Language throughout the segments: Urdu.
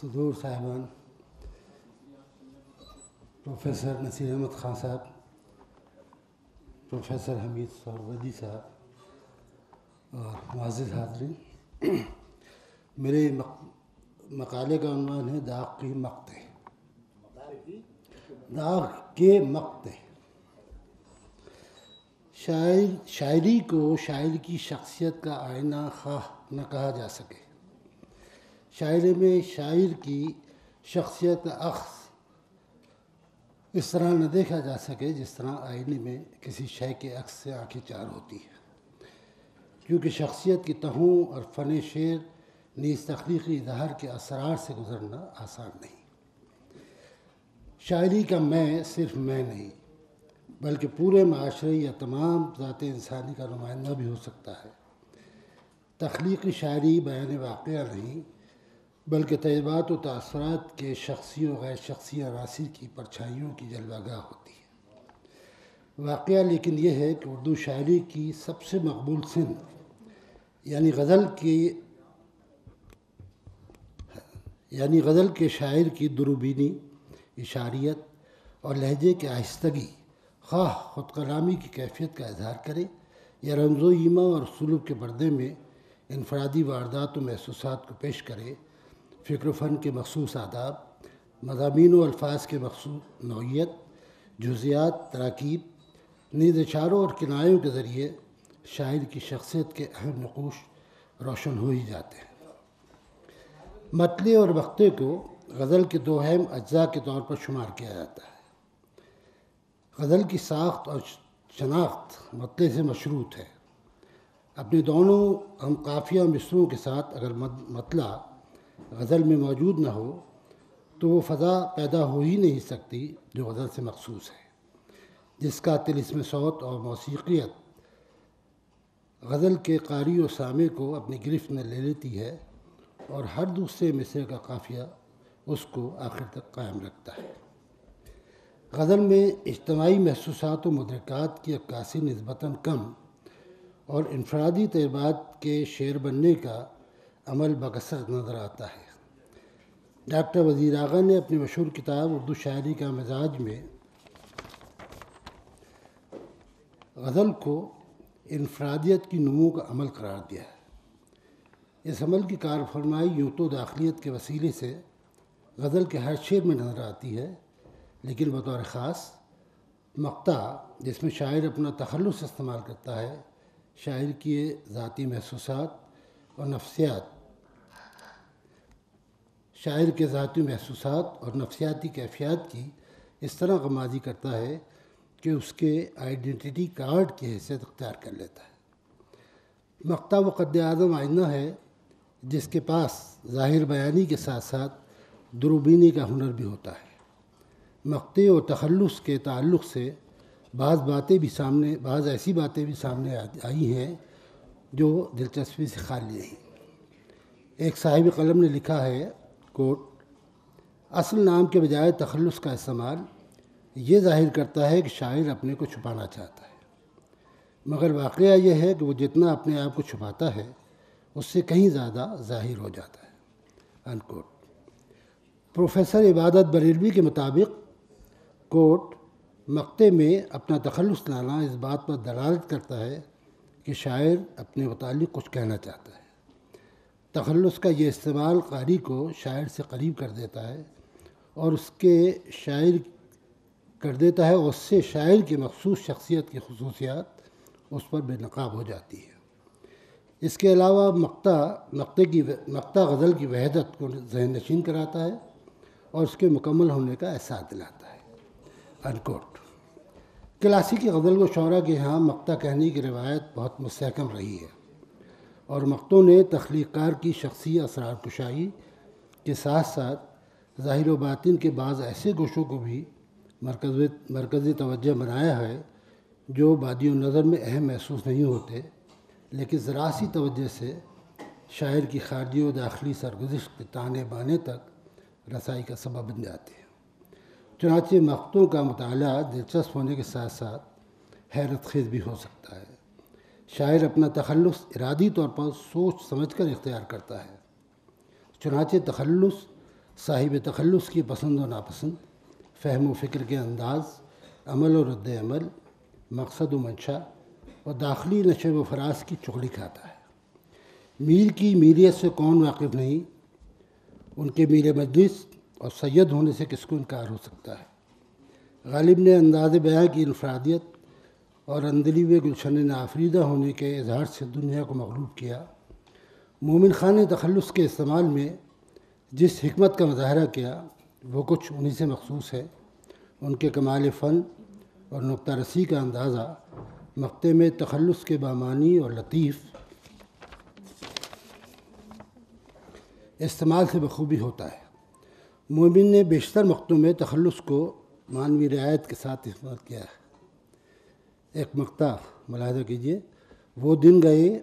صدور صاحبان، پروفیسر نصیر احمد خان صاحب، پروفیسر حمید سہروردی صاحب اور معزز حاضرین۔ میرے مقالے کا عنوان ہے داغ کی مقتے داغ کے مقتے شاعر، شاعری کو شاعر کی شخصیت کا آئینہ خواہ نہ کہا جا سکے۔ شاعری میں شاعر کی شخصیت کا اخذ اس طرح نہ دیکھا جا سکے جس طرح آئینے میں کسی شے کے عکس سے آنکھیں چار ہوتی ہے کیونکہ شخصیت کی تہوں اور فن شعر نیز تخلیقی اظہار کے اثرات سے گزرنا آسان نہیں۔ شاعری کا میں صرف میں نہیں، بلکہ پورے معاشرے یا تمام ذات انسانی کا نمائندہ بھی ہو سکتا ہے۔ تخلیقی شاعری بیان واقعہ نہیں بلکہ تجربات و تاثرات کے شخصی و غیر شخصی عناصر کی پرچھائیوں کی جلوہ گاہ ہوتی ہے۔ واقعہ لیکن یہ ہے کہ اردو شاعری کی سب سے مقبول صنف یعنی غزل کی یعنی غزل کے شاعر کی دروبینی، اشاریت اور لہجے کے آہستگی خواہ خود کلامی کی کیفیت کا اظہار کرے، یا رمز و ایمہ اور سلوک کے پردے میں انفرادی واردات و محسوسات کو پیش کرے فکر و فن کے مخصوص آداب، مضامین و الفاظ کے مخصوص نوعیت، جزیات، تراکیب نیز اشاروں اور کنایوں کے ذریعے شاعر کی شخصیت کے اہم نقوش روشن ہو ہی جاتے ہیں۔ متلے اور وقتے کو غزل کے دو اہم اجزاء کے طور پر شمار کیا جاتا ہے۔ غزل کی ساخت اور شناخت متلے سے مشروط ہے۔ اپنے دونوں ہم قافیہ مصروں کے ساتھ اگر مطلع غزل میں موجود نہ ہو تو وہ فضا پیدا ہو ہی نہیں سکتی جو غزل سے مخصوص ہے، جس کا تلسم صوت اور موسیقیت غزل کے قاری و سامع کو اپنی گرفت میں لے لیتی ہے اور ہر دوسرے مصرے کا قافیہ اس کو آخر تک قائم رکھتا ہے۔ غزل میں اجتماعی محسوسات و مدرکات کی عکاسی نسبتاً کم اور انفرادی تجربات کے شعر بننے کا عمل بکثرت نظر آتا ہے۔ ڈاکٹر وزیر آغا نے اپنی مشہور کتاب اردو شاعری کا مزاج میں غزل کو انفرادیت کی نمو کا عمل قرار دیا ہے۔ اس عمل کی کار فرمائی یوں تو داخلیت کے وسیلے سے غزل کے ہر شعر میں نظر آتی ہے، لیکن بطور خاص مقطع جس میں شاعر اپنا تخلص استعمال کرتا ہے، شاعر کی ذاتی محسوسات اور نفسیات شاعر کے ذاتی محسوسات اور نفسیاتی کیفیات کی اس طرح غمازی کرتا ہے کہ اس کے آئیڈینٹی کارڈ کی حیثیت اختیار کر لیتا ہے۔ مقطع و قد اعظم آئینہ ہے، جس کے پاس ظاہر بیانی کے ساتھ ساتھ دروبینی کا ہنر بھی ہوتا ہے۔ مقطع و تخلص کے تعلق سے بعض باتیں بھی سامنے، بعض ایسی باتیں بھی سامنے آئی ہیں جو دلچسپی سے خالی نہیں۔ ایک صاحب قلم نے لکھا ہے کوٹ۔ اصل نام کے بجائے تخلص کا استعمال یہ ظاہر کرتا ہے کہ شاعر اپنے کو چھپانا چاہتا ہے۔ مگر واقعہ یہ ہے کہ وہ جتنا اپنے آپ کو چھپاتا ہے، اس سے کہیں زیادہ ظاہر ہو جاتا ہے۔ ان کوٹ پروفیسر عبادت بریلوی کے مطابق کوٹ مقتے میں اپنا تخلص لانا اس بات پر دلالت کرتا ہے کہ شاعر اپنے متعلق کچھ کہنا چاہتا ہے۔ تخلص کا یہ استعمال قاری کو شاعر سے قریب کر دیتا ہے اور اس کے شاعر کر دیتا ہے، اور اس سے شاعر کی مخصوص شخصیت کی خصوصیات اس پر بے نقاب ہو جاتی ہے۔ اس کے علاوہ مقطع مقطع کی مقطع غزل کی وحدت کو ذہن نشین کراتا ہے اور اس کے مکمل ہونے کا احساس دلاتا ہے۔ انکوٹ کلاسیکی غزل و شعراء کے ہاں مقطع کہنے کی روایت بہت مستحکم رہی ہے۔ اور مقتوں نے تخلیق کار کی شخصی اثرار کشائی کے ساتھ ساتھ ظاہر و باطن کے بعض ایسے گوشوں کو بھی مرکز مرکزی توجہ بنایا ہے جو بادی و نظر میں اہم محسوس نہیں ہوتے، لیکن ذرا سی توجہ سے شاعر کی خارجی و داخلی سرگزش کے تانے بانے تک رسائی کا سبب بن جاتے ہیں۔ چنانچہ مقتوں کا مطالعہ دلچسپ ہونے کے ساتھ ساتھ حیرت خیز بھی ہو سکتا ہے۔ شاعر اپنا تخلص ارادی طور پر سوچ سمجھ کر اختیار کرتا ہے۔ چنانچہ تخلص صاحب تخلص کی پسند و ناپسند، فہم و فکر کے انداز، عمل و رد عمل، مقصد و منشا اور داخلی نشے و فراز کی چغلی کھاتا ہے۔ میر کی میریت سے کون واقف نہیں، ان کے میر مجلس اور سید ہونے سے کس کو انکار ہو سکتا ہے؟ غالب نے انداز بیاں کی انفرادیت اور اندلی و گلشن نافریدہ ہونے کے اظہار سے دنیا کو مغلوب کیا۔ مومن خان نے تخلص کے استعمال میں جس حکمت کا مظاہرہ کیا، وہ کچھ انہی سے مخصوص ہے۔ ان کے کمال فن اور نقطہ رسی کا اندازہ مقتے میں تخلص کے بامانی اور لطیف استعمال سے بخوبی ہوتا ہے۔ مومن نے بیشتر مقتوں میں تخلص کو معنوی رعایت کے ساتھ استعمال کیا ہے۔ ایک مقطع ملاحظہ کیجیے وہ دن گئے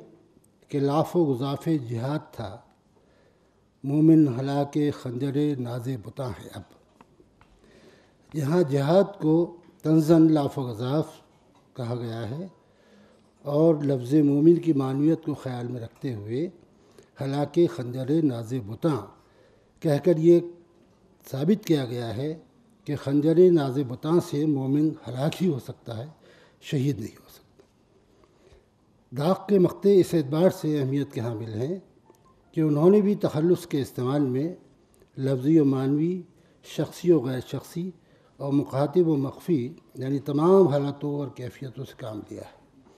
کہ لاف و گزاف جہاد تھا۔ مومن ہلاک خنجر ناز بتا ہے اب۔ یہاں جہاد کو تنزن لاف و غذاف کہا گیا ہے۔ اور لفظ مومن کی معنویت کو خیال میں رکھتے ہوئے ہلاک خنجر ناز بتاں کہہ کر یہ ثابت کیا گیا ہے کہ خنجر ناز بتاں سے مومن ہلاک ہی ہو سکتا ہے۔ شہید نہیں ہو سکتا۔ داغ کے مقتے اس اعتبار سے اہمیت کے حامل ہیں کہ انہوں نے بھی تخلص کے استعمال میں لفظی و معنوی، شخصی و غیر شخصی اور مخاطب و مخفی یعنی تمام حالتوں اور کیفیتوں سے کام لیا ہے۔